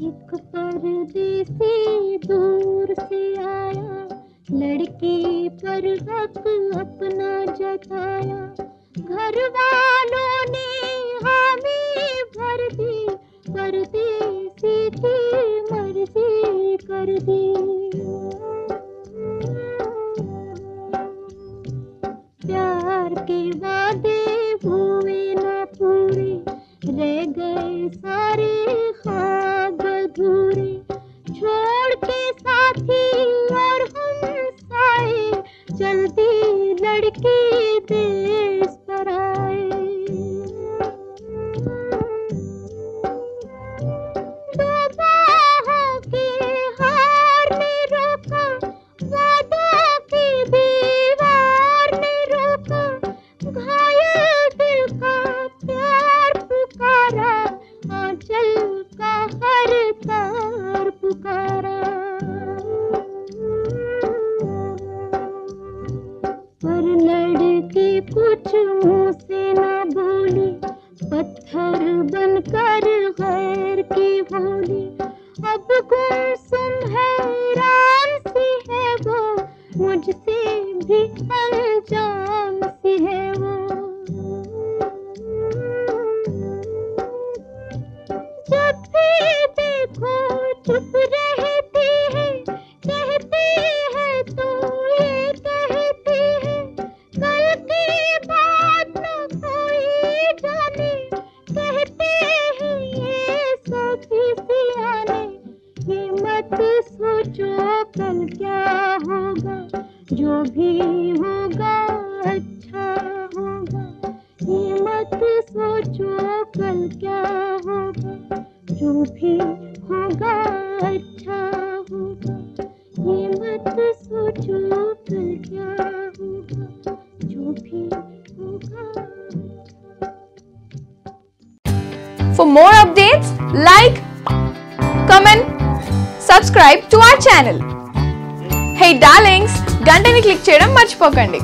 एक परदेसी दूर से आया। लड़की पर हक अपना जताया। घर वालों ने हामी भर दी परदेसी की मर्ज़ी कर दी। प्यार के वादे हुए ना पूरे, रह गए सारे लड़की देश पर कुछ मुँह से बोली, पत्थर बनकर गैर की बोली अब सी है वो, मुझसे भी अनजान सी है वो। जब भी देखो चुप सोचो कल क्या होगा जो भी होगा अच्छा होगा। ये मत सोचो कल क्या होगा जो भी होगा अच्छा होगा। ये मत सोचो कल क्या होगा जो भी होगा For more updates, like, comment, subscribe to our channel hey darlings గంటని click చేయడం మర్చిపోకండి.